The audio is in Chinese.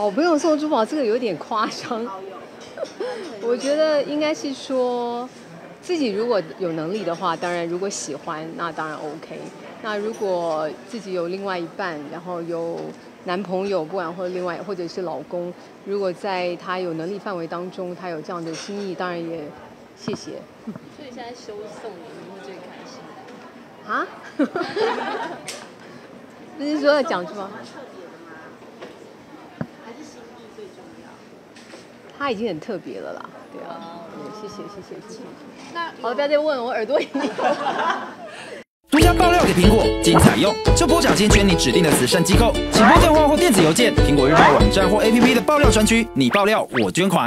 好朋友送珠宝这个有点夸张。我觉得应该是说，自己如果有能力的话，当然如果喜欢，那当然 OK。那如果自己有另外一半，然后有男朋友，不管或者另外或者是老公，如果在他有能力范围当中，他有这样的心意，当然也谢谢。所以现在收送你，你会最开心。啊？不是说要讲什么？还是心意最重要。他已经很特别了啦，对啊，对，谢谢谢谢谢谢。那好，不要再问我耳朵已经。独家爆料给苹果，精彩用！就拨奖金捐你指定的慈善机构，请拨电话或电子邮件，苹果日报网站或 APP 的爆料专区，你爆料我捐款。